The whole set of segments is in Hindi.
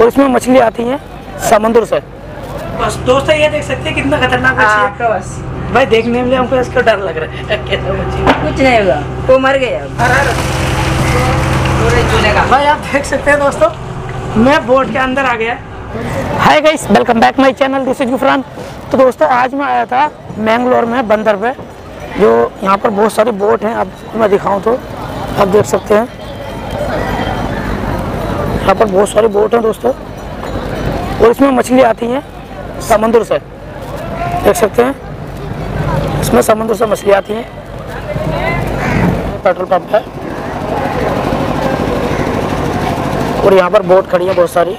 और इसमें मछली आती है। समुद्र से। बस दोस्तों ये देख सकते हैं कितना खतरनाक मछली है। बस। भाई देखने में हमको इसका डर लग रहा है। है। कुछ नहीं होगा। वो मर गया। भाई आप देख सकते हैं दोस्तों मैं बोट के अंदर आ गया। Hi guys welcome back my channel this is Gufran तो दोस्तों आज मैं आया था मैंगलोर में बंदर पे जो यहाँ पर बहुत सारी बोट हैं। अब मैं दिखाऊँ तो आप देख सकते हैं। यहाँ पर बहुत सारी बोट हैं दोस्तों। और इसमें मछली आती हैं। समुद्र से। देख सकते हैं। इसमें समुद्र से मछली आती हैं। पेट्रोल पंप है। और यहाँ पर बोट खड़ी है बहुत सारी।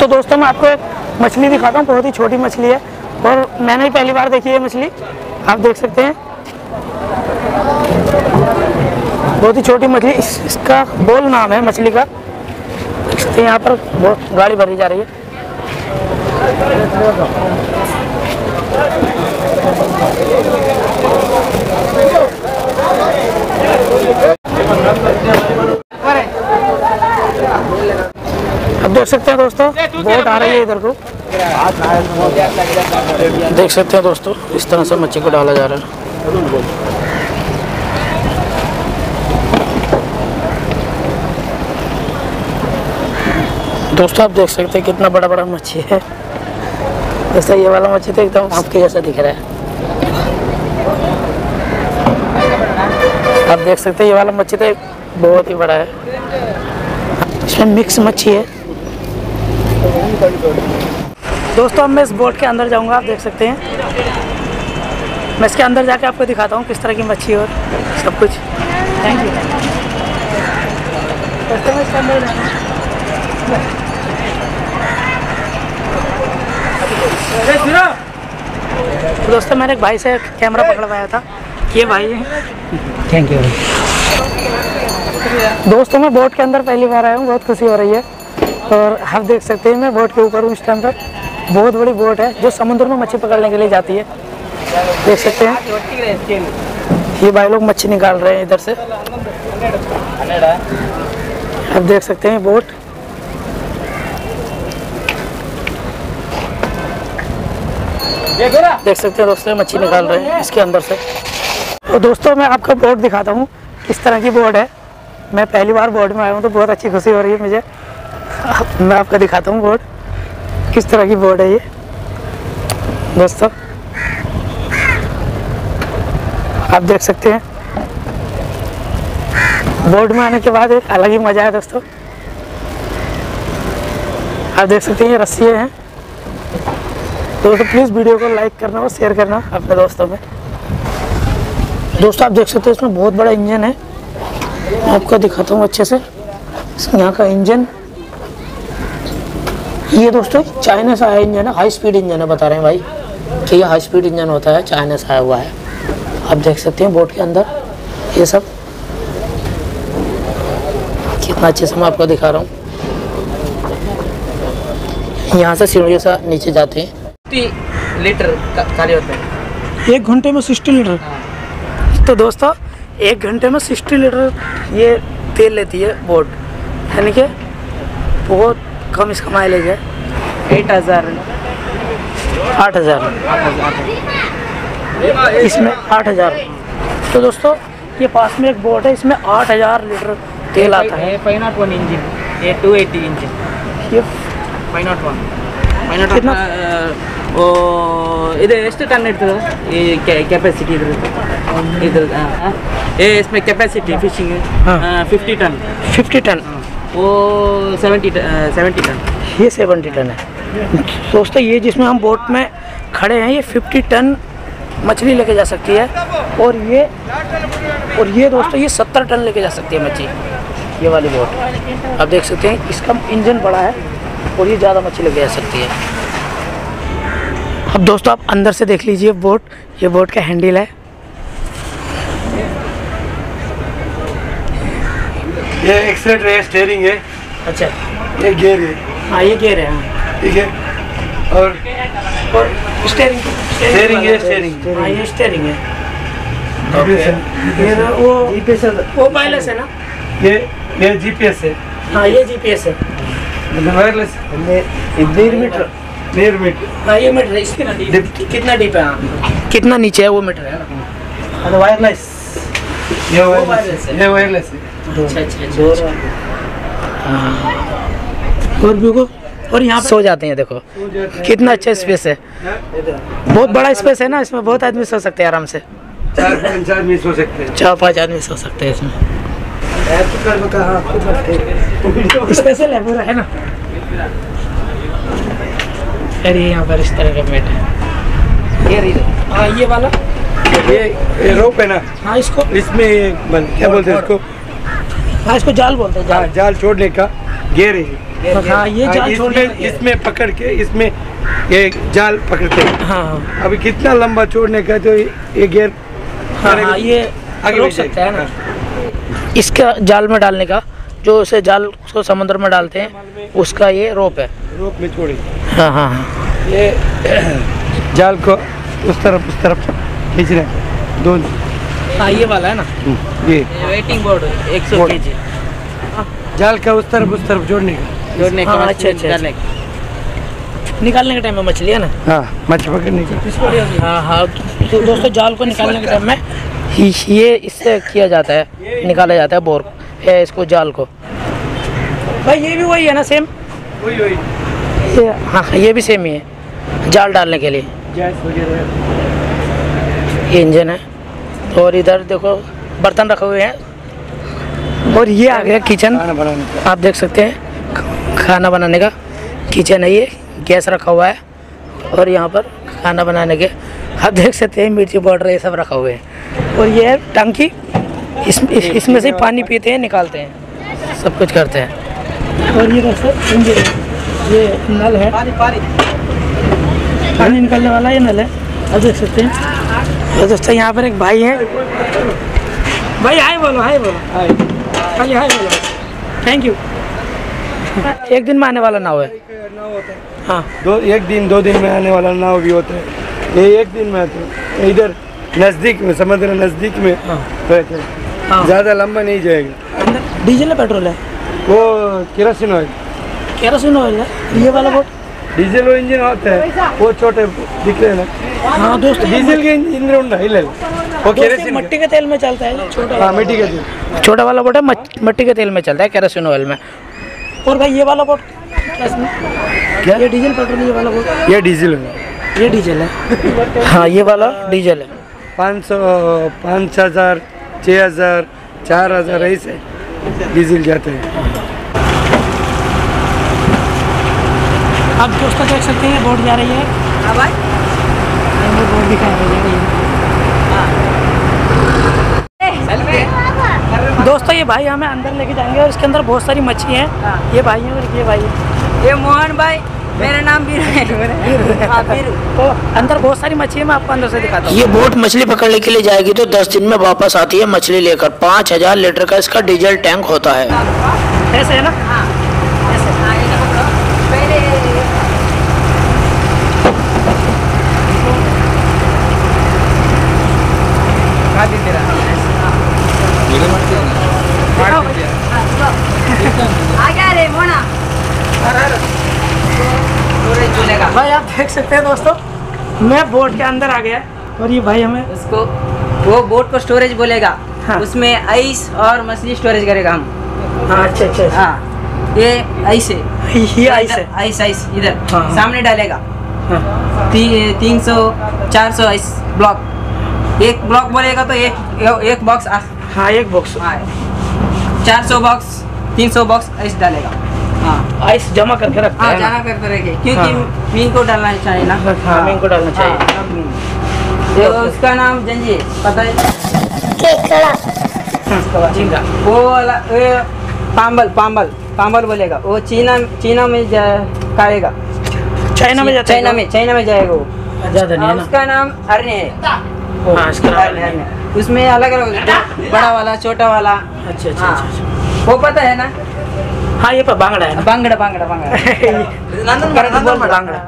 तो दोस्तों, मैं आपको एक मछली दिखाता हूँ। बहुत ही छोटी मछली है। और मैंने ही पहली बार देखी है मछली। आप देख सकते हैं। बहुत ही छोटी मछली इस, इसका बोल नाम है मछली का। यहाँ पर बहुत गाड़ी भरी जा रही है। अब देख सकते हैं दोस्तों बोट आ रही है इधर को। देख सकते हैं दोस्तों इस तरह से मच्छी को डाला जा रहा है। दोस्तों, आप देख सकते हैं कितना बड़ा बड़ा मच्छी है। जैसे ये वाला मच्छी तो एकदम आपके जैसा दिख रहा है। आप देख सकते हैं ये वाला मच्छी तो बहुत ही बड़ा है। इसमें मिक्स मच्छी है। दोस्तों, अब मैं इस बोट के अंदर जाऊँगा, आप देख सकते हैं। मैं इसके अंदर जाके आपको दिखाता हूँ किस तरह की मच्छी और सब कुछ। थैंक यू दोस्तों। तो दोस्तों मैंने एक भाई से कैमरा पकड़वाया था। ये भाई है। थैंक यू दोस्तों मैं बोट के अंदर पहली बार आया हूँ बहुत खुशी हो रही है। और आप देख सकते हैं मैं बोट के ऊपर हूँ इस टाइम पर। बहुत बड़ी बोट है जो समुद्र में मच्छी पकड़ने के लिए जाती है। देख सकते हैं। ये भाई लोग मच्छी निकाल रहे हैं इधर से। आप देख सकते हैं बोट। देख सकते हैं दोस्तों मच्छी निकाल रहे हैं, इसके अंदर से। तो दोस्तों, मैं आपको बोर्ड दिखाता हूँ। किस तरह की बोर्ड है। मैं पहली बार बोर्ड में आया हूँ तो बहुत अच्छी खुशी हो रही है मुझे। मैं आपको दिखाता हूँ बोर्ड किस तरह की बोर्ड है ये? दोस्तों, आप देख सकते हैं। बोर्ड में आने के बाद एक अलग ही मज़ा है दोस्तों। आप देख सकते हैं, ये रस्सी हैं। दोस्तों प्लीज़ वीडियो को लाइक करना और शेयर करना अपने दोस्तों में। दोस्तों, आप देख सकते हैं, इसमें बहुत बड़ा इंजन है। मैं आपको दिखाता हूँ अच्छे से। यहाँ का इंजन ये दोस्तों चाइना से आया इंजन है। हाई स्पीड इंजन है, बता रहे हैं भाई, कि ये हाई स्पीड इंजन होता है चाइना से आया हुआ है। आप देख सकते हैं बोट के अंदर, ये सब। कितना अच्छे से मैं आपको दिखा रहा हूँ। यहाँ से सीढ़ियों से नीचे जाते हैं। लीटर खाली होते हैं। एक घंटे में सिक्सटी लीटर? हाँ। तो दोस्तों एक घंटे में सिक्सटी लीटर ये तेल लेती है बोट। यानी कि बहुत कम इसका माइलेज है। एट हज़ार। आठ हज़ार। इसमें आठ हज़ार। तो दोस्तों ये पास में एक बोट है इसमें आठ हज़ार लीटर तेल आता है। वन इंजन ये टू एटी इंजन ये five not one five not कितना? ಓ ಇದು ಎಷ್ಟು ಟನ್ ಇರ್ತದೆ ಈ ಕೆಪಾಸಿಟಿ ಇದ್ರದ್ದು ಇದ್ರದ್ದು ಹಾಂ ಹಾಂ ಏ इसमें ಕೆಪಾಸಿಟಿ ಫಿಶಿಂಗ್ हाँ। ಫಿಫ್ಟಿ ಟನ್ फिफ्टी टन वो सेवेंटी सेवेंटी टन ये सेवेंटी टन है दोस्तों ये जिसमें हम बोट में खड़े हैं ये फिफ्टी टन मछली लेके जा सकती है और ये और ये दोस्तों ये सत्तर टन लेके जा सकती है मछली ये वाली बोट आप देख सकते हैं इसका इंजन बड़ा है और ये ज़्यादा मछली लेके जा सकती है। अब दोस्तों आप अंदर से देख लीजिए बोट। ये बोट का हैंडल है। ये एक्सलेटर है स्टेयरिंग है। अच्छा। ये गियर है। हाँ ये गेयर है ठीक है। और और स्टेयरिंग Steering है, steering। हाँ। ये स्टेयरिंग है। है। ये ना वो वो वायरलेस है ना? ये ये जीपीएस है। हाँ ये जीपीएस है। कितना नीचे है वो मीटर है? और वायरलेस ये वायरलेस हाँ। और भी और यहाँ सो जाते हैं देखो। कितना अच्छा स्पेस है। बहुत बड़ा स्पेस है ना इसमें बहुत आदमी सो सकते हैं आराम से। चार पाँच आदमी सो सकते हैं। चार पाँच आदमी सो सकते हैं इसमें। स्पेशल है पूरा है ना? अरे यहाँ पर इस तरह का मेट है। ये हाँ ये वाला। ये ये रोप है ना? हाँ इसको। इसमें क्या बोलते हैं इसको? हाँ इसको जाल बोलते हैं हाँ जाल जाल छोड़ने का गेर है हाँ ये हाँ, जाल छोड़ने इसमें इसमें पकड़ के इसमें ये जाल पकड़ते हैं। हाँ अभी कितना लंबा छोड़ने का तो ये- ये गेर हाँ हाँ ये आगे रोक सकता है ना। इसका जाल में डालने का जो उसे जाल को समुद्र में डालते हैं उसका ये रोप है। रोप में छोड़े। हाँ हाँ हाँ। ये जाल को उस तरफ़ उस तरफ़ खींचना है। दोनों हाँ ये वाला है ना? ये। वेटिंग बोर्ड एक सौ के जी जाल का उस तरफ़ उस तरफ़ जोड़ने का। जोड़ने का हाँ, अच्छा, अच्छा, निकालने के। टाइम में मछली है ना? हाँ मछली पकड़ने का। हाँ हाँ तो दोस्तों जाल को निकालने के टाइम में ही- ये इससे किया जाता है निकाला जाता है बोर है इसको जाल को। भाई ये भी वही है ना सेम वही वही। ये हाँ हाँ, ये भी सेम ही है जाल डालने के लिए। ये इंजन है और इधर देखो बर्तन रखे हुए हैं और ये आ गया किचन। खाना बनाने का। आप देख सकते हैं खाना बनाने का किचन है ये गैस रखा हुआ है और यहाँ पर खाना बनाने के आप देख सकते हैं मिर्ची पाउडर ये सब रखा हुआ है। और ये है टंकी इस, इस- इसमें से पानी पीते हैं निकालते हैं सब कुछ करते हैं। और ये दोस्तों ये नल है। पानी निकलने वाला ये नल है। आप देख सकते हैं। और दोस्तों यहाँ पर एक भाई है। भाई हाय बोलो हाय बोलो। हाय। खाली हाय बोलो। थैंक यू एक दिन में आने वाला नाव है। नाव होता है। हाँ। दो एक दिन दो दिन में आने वाला नाव भी होता है। ये एक दिन में आते हैं। इधर नज़दीक में समुद्र नज़दीक में हाँ। रहते हैं हाँ ज़्यादा लंबा नहीं जाएगा अंदर डीजल है पेट्रोल है वो केरोसिन ऑयल केरोसिन ऑयल है ये वाला बोट ಡೀಸೆಲ್ ಇಂಜಿನ್ होता है वो छोटे दिख रहे हैं ना हाँ दोस्त डीजल के इंजन उंडा ಇಲ್ಲ ಇಲ್ಲ वो दोस्त, केरोसिन मट्टी के तेल में चलता है छोटा हाँ मिट्टी का तेल छोटा वाला बोट है मच- मट्टी के तेल में चलता है केरोसिन ऑयल में और भाई ये वाला बोट क्या इसमें क्या? ये डीजल पेट्रोल ये वाला बोट ये डीजल है ये डीजल है हाँ ये वाला डीजल है पाँच सौ पाँच हज़ार छः हज़ार चार हज़ार ऐसे डीजल जाते हैं। आप दोस्तों देख सकते हैं बोर्ड जा रही है। बोट दिखा रही है। दोस्तों ये भाई हमें अंदर लेके जाएँगे और इसके अंदर बहुत सारी मच्छी हैं। ये भाई हैं और ये भाई हैं। ये मोहन भाई। मेरा नाम बीरू है। हाँ, बीरू तो अंदर बहुत सारी मछली मैं आपको अंदर से दिखाता हूँ। ये बोट मछली पकड़ने के लिए जाएगी तो 10 दिन में वापस आती है मछली लेकर। पाँच हज़ार लीटर का इसका डीजल टैंक होता है। ऐसे है ना आगे रे मोना चलेगा भाई आप देख सकते हैं दोस्तों मैं बोट के अंदर आ गया और ये भाई हमें उसको वो बोट को स्टोरेज बोलेगा। हाँ। उसमें आइस और मछली स्टोरेज करेगा हम। हाँ अच्छा अच्छा अच्छा। हाँ ये आइस है। ये आइस है। आइस आइस इधर। हाँ। सामने डालेगा। हाँ। ती, तीन सौ चार सौ आइस ब्लॉक एक ब्लॉक बोलेगा तो एक एक बॉक्स हाँ एक बॉक्स चार सौ बॉक्स तीन सौ बॉक्स आइस डालेगा। हाँ आइस जमा करके रखते हाँ हैं ना? करते रहेंगे क्योंकि हाँ। मीन को डालना चाहिए ना। हाँ, मीन को डालना चाहिए। हाँ, सब उसका नाम जंजी पता है? झींगा वो वाला पाम्बल पाम्बल पाम्बल बोलेगा। वो चीना चीना में जा- खाएगा। चाइना में जाता है चाइना में चाइना में जाएगा वो। ज़्यादा नहीं है उसका नाम अरण्य है। हाँ उसमें अलग अलग बड़ा वाला छोटा वाला। अच्छा अच्छा हाँ। अच्छा अच्छा। वो पता है ना? हाँ ये पर बांगड़ा है ना? बांगड़ा बांगड़ा बांगड़ा। करके बोल। बांगड़ा।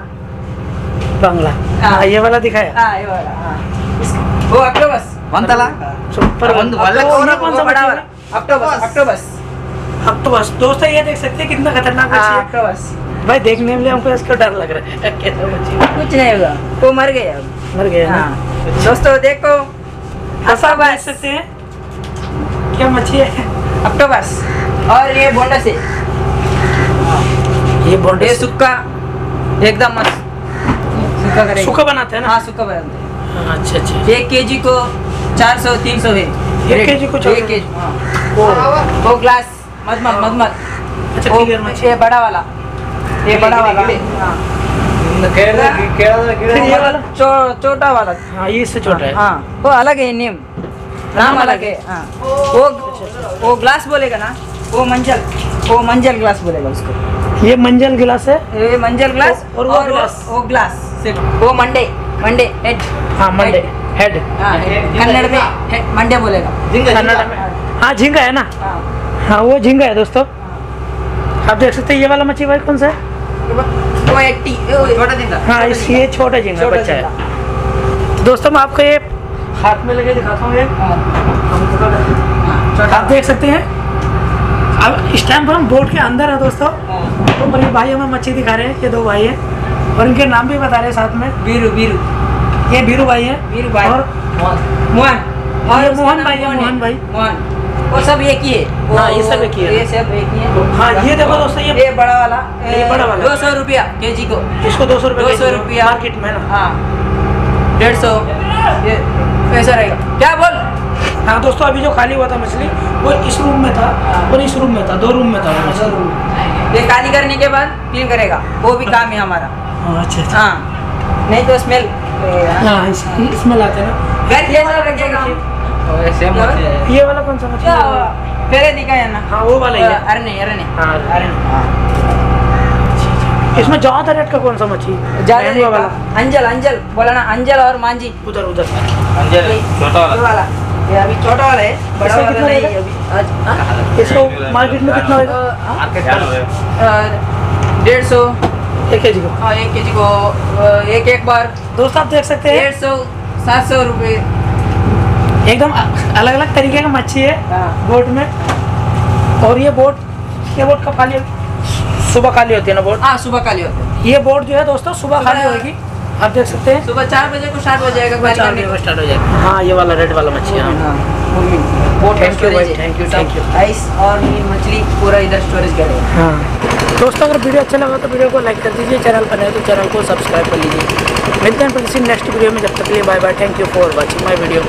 बांगड़ा। हाँ। हाँ ये वाला दिखाया? हाँ ये वाला हाँ। वो अक्टोबस सुपर वो वो ये कौन सा बड़ा मछली वाला है? अक्टोबस अक्टोबस ऑक्टोपस दोस्तों ये देख सकते हैं कितना खतरनाक मच्छी है। ऑक्टोपस भाई देखने में हमको इसका डर लग रहा है। कुछ नहीं होगा। वो मर गया मर गया हाँ। दोस्तों देखो। ऐसा देख सकते हैं। क्या मच्छी है? ऑक्टोपस और ये बोंडा से। ये बोंडे ये सुक्का एकदम मस्त। सुक्का करेगा। सूखा बनाते हैं ना? हाँ सुक्का बनाते हैं। हाँ, अच्छा अच्छा। एक के जी को चार सौ तीन सौ है। एक केजी को 400? एक के जी हाँ। ओ, वो ग्लास मधमल अच्छा क्लियर मच्छी ये बड़ा वाला। ये बड़ा वाला। हाँ। ये वाला चो- छोटा वाला। हाँ ये इससे छोटा है। हाँ वो अलग है नेम नाम अलग है हाँ। वो वो ग्लास बोलेगा ना? वो मंजल वो मंजल ग्लास बोलेगा उसको। ये मंजल गिलास है? ये मंजल ग्लास और वो ग्लास? वो ग्लास से वो मंडे मंडे हेड हाँ मंडे हेड हाँ कन्नड़ में मंडे बोलेगा। कन्नड़ में। हाँ झींगा है ना? हाँ। हाँ वो झींगा है दोस्तों। आप देख सकते हैं ये वाला मच्छी भाई कौन सा है? वो एक टी छोटा दिन हाँ इस ये छोटा झींगा बच्चा है। तो दोस्तों मैं आपको ये हाथ में लगे दिखाता हूँ ये। आप देख सकते हैं अब इस टाइम पर हम बोट के अंदर है दोस्तों। तो मेरे भाई हमें मच्छी दिखा रहे हैं ये दो भाई हैं। और इनके नाम भी बता रहे हैं साथ में। बीरू बीरू। ये बीरू भाई हैं। बीरू भाई। और मोहन। और मोहन भाई है, मोहन भाई। मोहन। वो सब एक ही है। हाँ, ये सब एक ही है। ये सब एक ही है। हाँ ये देखो दोस्तों ये ये बड़ा वाला। ये बड़ा वाला। दो सौ रुपया के जी को। इसको दो सौ रुपये दो सौ रुपया। मार्केट में ना। हाँ। डेढ़ सौ। ऐसा रहेगा। क्या बोल? हाँ दोस्तों अभी जो खाली हुआ था मछली वो इस रूम में था। और इस रूम में था दो रूम में था वो मछली। ये खाली करने के बाद क्लीन करेगा। वो भी काम है हमारा। हाँ, अच्छा अच्छा। हाँ। नहीं तो स्मेल हाँ। लाते हैं ना। रखेगा। है ये वाला कौन सा मछली पहले दिखाया ना। हाँ वो वाला ही है। अरने अरने हाँ इसमें ज़्यादा रेट का कौन सा मछली? ज़्यादा अंजल अंजल। बोला ना अंजल और मांझी उधर उधर। अंजल छोटा वाला। वाला। ये अभी छोटा वाला है बड़ा वाला नहीं अभी आज? इसको मार्केट में कितना होगा मार्केट पर डेढ़ सौ। एक के जी को? हाँ एक के जी को एक एक बार। दोस्त आप देख सकते हैं। डेढ़ सौ सात सौ रुपये। एकदम अलग अलग तरीके का मच्छी है हाँ। बोट में। और ये बोट ये बोट कब खाली सुबह खाली होती है ना बोट? हाँ सुबह खाली होती है। ये बोट जो है दोस्तों सुबह- खाली होगी आप देख सकते हैं। सुबह चार बजे को स्टार्ट हो जाएगा चार बजे। को। स्टार्ट हो जाएगा। हाँ ये वाला रेड वाला मच्छी हाँ। भाई. आइस और मछली पूरा इधर स्टोरेज करेगा हाँ। दोस्तों अगर वीडियो अच्छा लगा तो वीडियो को लाइक कर दीजिए। चैनल पर नए तो चैनल को सब्सक्राइब कर लीजिए। मिलते हैं फिर किसी नेक्स्ट वीडियो में। जब तक के लिए bye bye thank you for watching my video